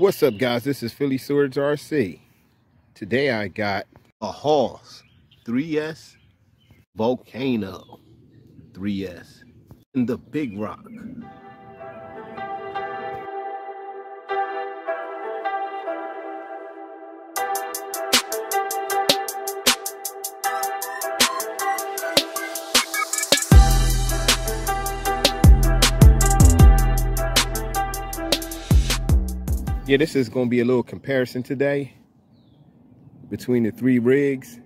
What's up guys, this is Phillyswords RC. Today I got a Hoss 3S Volcano 3S in the Big Rock. Yeah, this is going to be a little comparison today between the three rigs.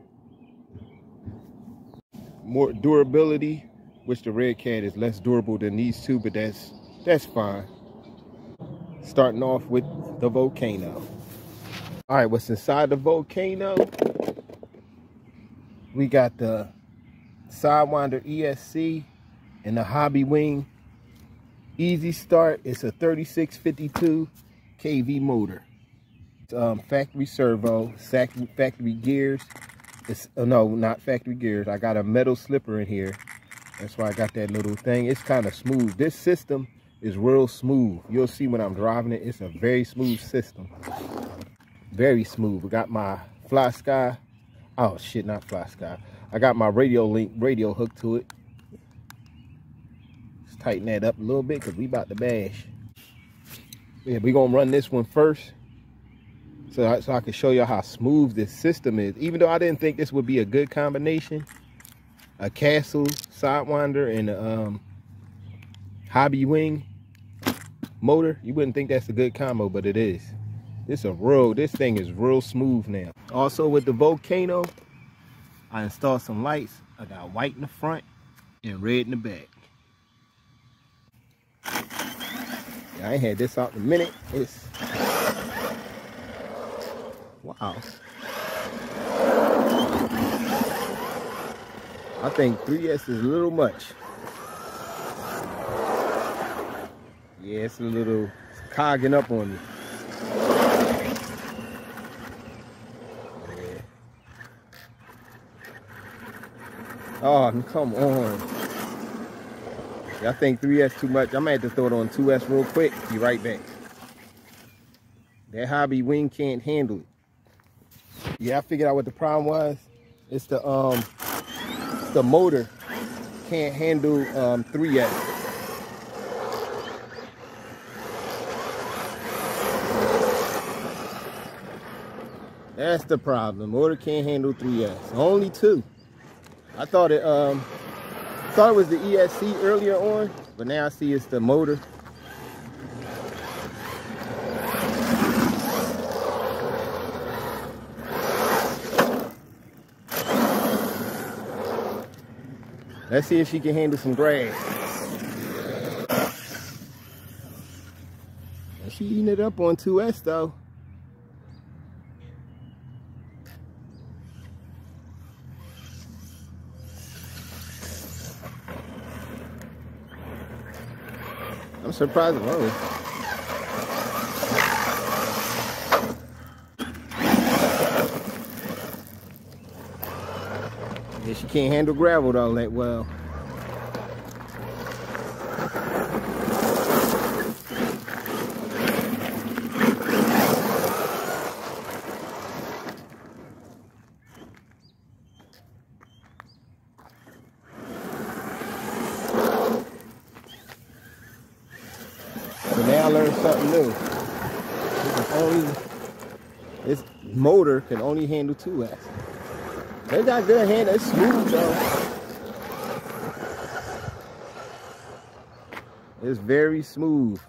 More durability, which the Redcat is less durable than these two, but that's that's fine. Starting off with the Volcano. All right, what's inside the Volcano? We got the Sidewinder ESC and the Hobbywing. Easy Start. It's a 3652 kV motor. Um, factory servo, factory gears. It's oh no, not factory gears. I got a metal slipper in here. That's why I got that little thing. It's kind of smooth. This system is real smooth. You'll see when I'm driving it. It's a very smooth system. Very smooth. We got my FlySky. Oh shit, not FlySky. I got my RadioLink radio hooked to it. Let's tighten that up a little bit because we about to bash yeah, we're gonna run this one first. So I, so I can show you how smooth this system is. Even though I didn't think this would be a good combination, a Castle Sidewinder and a um, Hobbywing motor, you wouldn't think that's a good combo, but it is. This is a real, this thing is real smooth now. Also with the Volcano, I installed some lights. I got white in the front and red in the back. I had this out in a minute. It's wow. I think 3S is a little much. Yeah, it's a little cogging up on me. Yeah. Oh, come on. I think 3S too much. I might have to throw it on 2S real quick. Be right back. That Hobbywing can't handle it. Yeah, I figured out what the problem was. It's the um the motor can't handle um 3S. That's the problem. Motor can't handle 3S. Only two. I thought it um thought it was the ESC earlier on, but now I see it's the motor. Let's see if she can handle some grass. She eating it up on 2S though. Alone. Yeah, she can't handle gravel all that well. something new. only, this motor can handle 2S. They got good hand, it's smooth though. It's very smooth.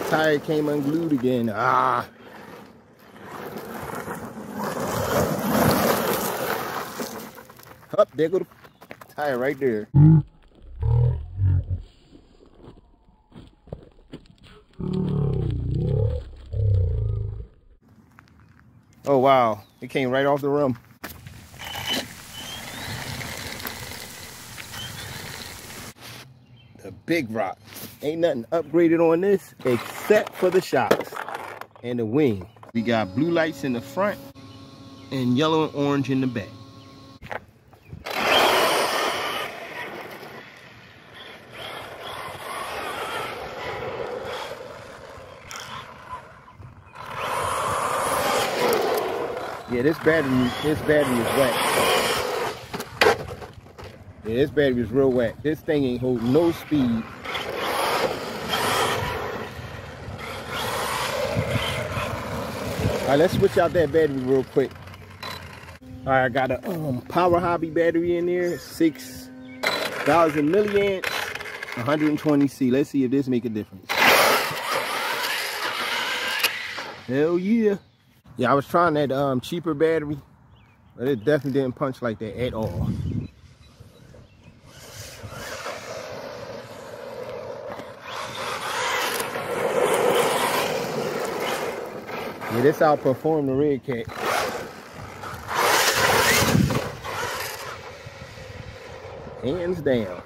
Tire came unglued again. Ah. Up, there go the tire right there. Oh wow, it came right off the rim. Big rock. Ain't nothing upgraded on this except for the shocks and the wing. We got blue lights in the front and yellow and orange in the back. Yeah, this battery, this battery is wet. Yeah, this battery is real wet. This thing ain't holding no speed. All right, let's switch out that battery real quick. All right, I got a um, Power Hobby battery in there, 6,000 milliamps, 120C. Let's see if this make a difference. Hell yeah. Yeah, I was trying that um, cheaper battery, but it definitely didn't punch like that at all. Yeah, this outperformed the Redcat. Hands down.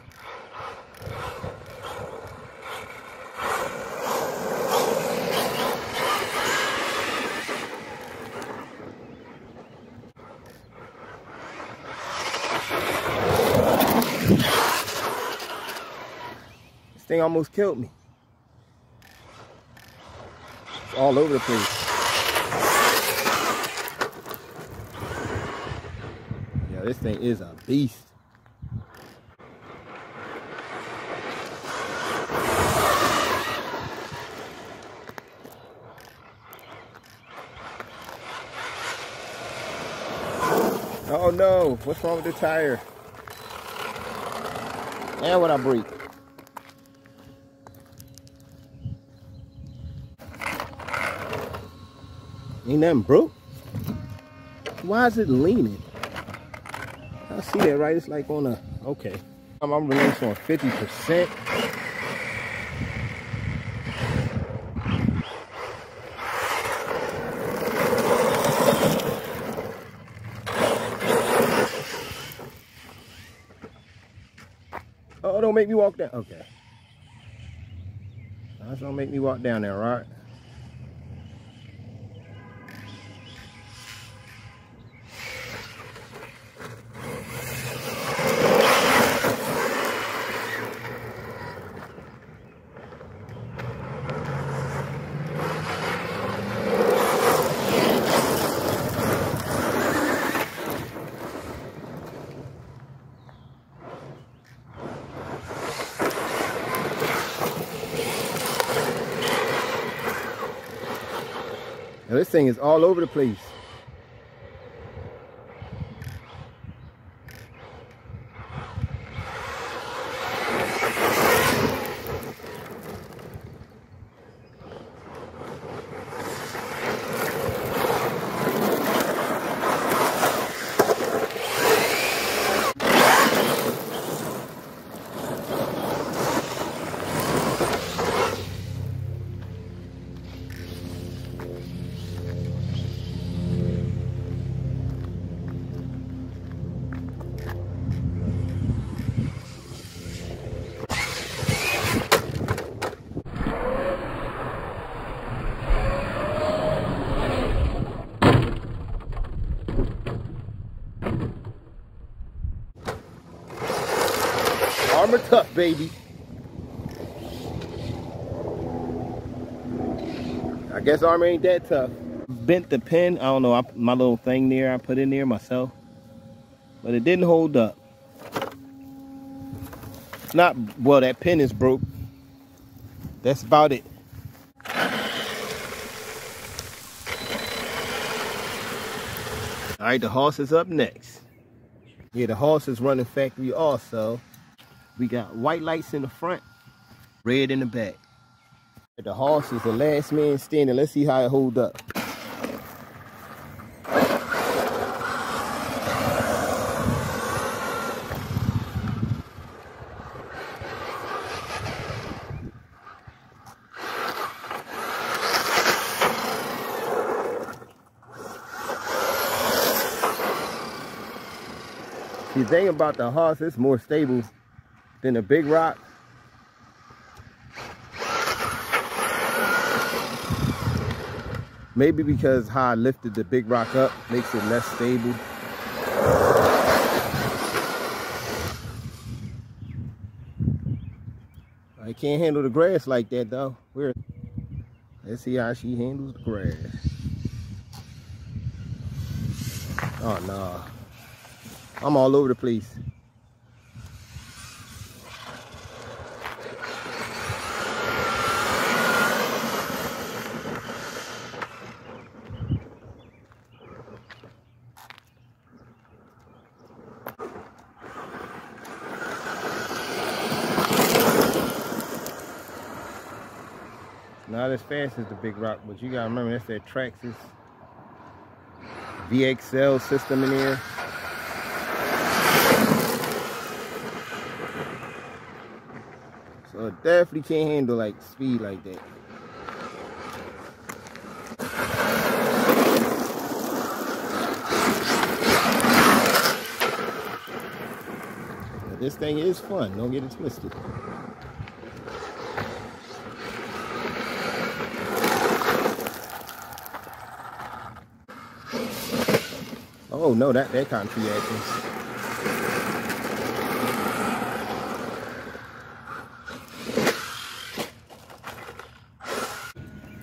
This thing almost killed me. It's all over the place. This thing is a beast. Oh no, what's wrong with the tire? And what I break. Ain't nothing broke. Why is it leaning? I see that right. It's like on a okay. I'm, I'm on 50%. Oh, don't make me walk down. Okay. That's gonna make me walk down there, right? This thing is all over the place. Baby. I guess Arrma ain't that tough. Bent the pin. I don't know. I, my little thing there I put in there myself. But it didn't hold up. It's not, well, that pin is broke. That's about it. All right, the Hoss is up next. Yeah, the Hoss is running factory also. We got white lights in the front, red in the back. The Hoss is the last man standing. Let's see how it hold up. The thing about the Hoss, it's more stable than the big rock. Maybe because how I lifted the big rock up makes it less stable. I can't handle the grass like that though. Where? let's see how she handles the grass. Oh no. I'm all over the place. Not as fast as the Big Rock, but you gotta remember that's that Traxxas VXL system in here. So it definitely can't handle like speed like that. This thing is fun, don't get it twisted. Oh no, that, that kind of tree actions.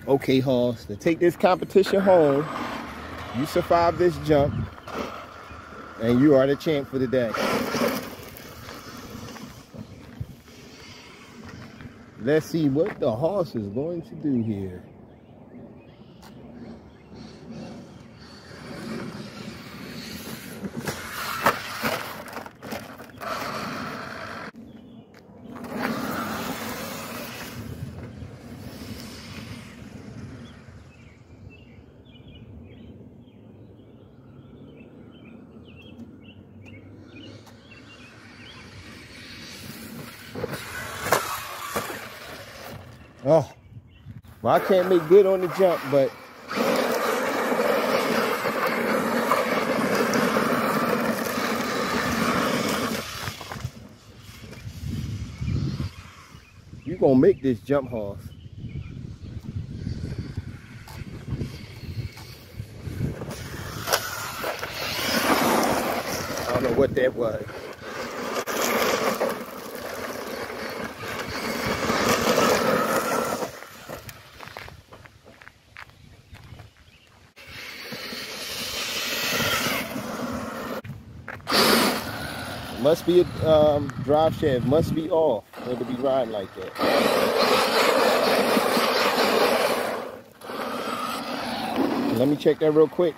Okay, Hoss, to take this competition home, you survive this jump, and you are the champ for the day. Let's see what the Hoss is going to do here. Oh, well, I can't make good on the jump, but you gonna make this jump Hoss. I don't know what that was. Must be a um, drive shaft, must be off for it to be riding like that. Let me check that real quick.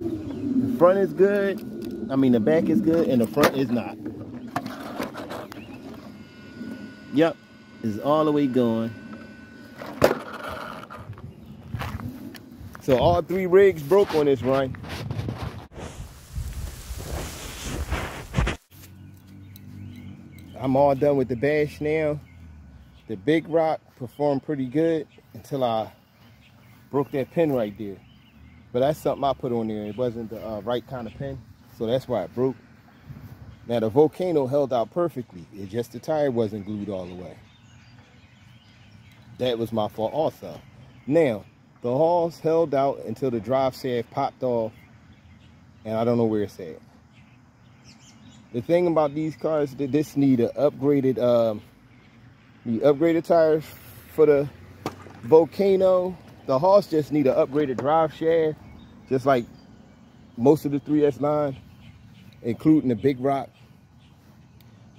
The front is good. I mean, the back is good and the front is not. Yep, it's all the way going. So all three rigs broke on this run. I'm all done with the bash now. The big rock performed pretty good until I broke that pin right there. But that's something I put on there. It wasn't the uh, right kind of pin, so that's why it broke. Now the Volcano held out perfectly. It just the tire wasn't glued all the way. That was my fault also. Now, the Hoss held out until the drive shaft popped off, and I don't know where it's at. The thing about these cars, that this need a upgraded, um, need upgraded tires for the Volcano. The Hoss just need an upgraded drive shaft, just like most of the 3S line, including the Big Rock.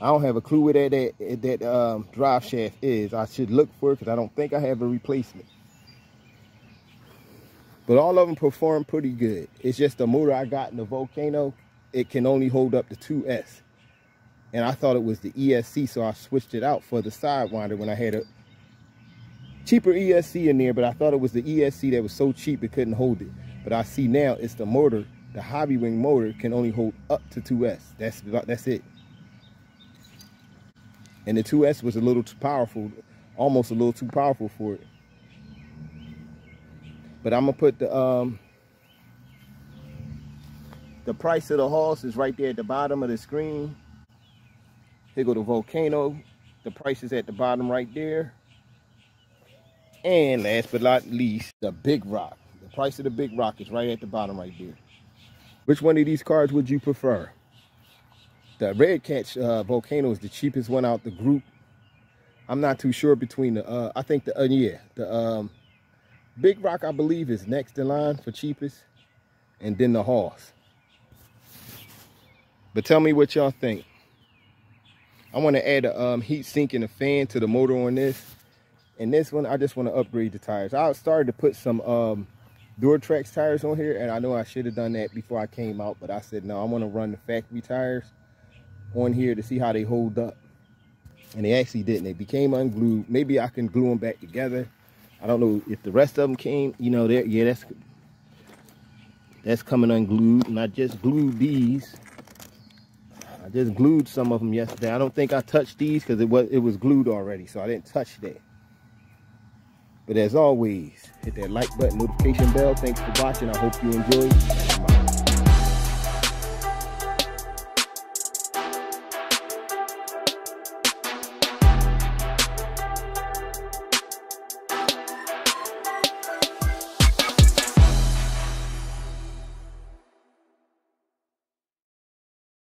I don't have a clue where that, that, that um, drive shaft is. I should look for it because I don't think I have a replacement. But all of them perform pretty good. It's just the motor I got in the Volcano it can only hold up to 2S. And I thought it was the ESC, so I switched it out for the Sidewinder when I had a cheaper ESC in there, but I thought it was the ESC that was so cheap it couldn't hold it. But I see now it's the motor, the Hobbywing motor can only hold up to 2S. That's, that's it. And the 2S was a little too powerful, almost a little too powerful for it. But I'm gonna put the um, the price of the Hoss is right there at the bottom of the screen. Here go the Volcano. The price is at the bottom right there. And last but not least, the big rock. The price of the big rock is right at the bottom right there. Which one of these cards would you prefer? The Red Catch uh, Volcano is the cheapest one out the group. I'm not too sure between the, uh, I think the, uh, yeah, the um, Big Rock, I believe, is next in line for cheapest. And then the Hoss. But tell me what y'all think. I want to add a um, heat sink and a fan to the motor on this. And this one, I just want to upgrade the tires. I started to put some um, Duratrax tires on here, and I know I should have done that before I came out, but I said, no, I want to run the factory tires on here to see how they hold up. And they actually didn't. They became unglued. Maybe I can glue them back together. I don't know if the rest of them came, you know, yeah, that's that's coming unglued. And I just glued these just glued some of them yesterday. I don't think I touched these because it was, it was glued already, so I didn't touch that. But as always, hit that like button, notification bell. Thanks for watching. I hope you enjoyed.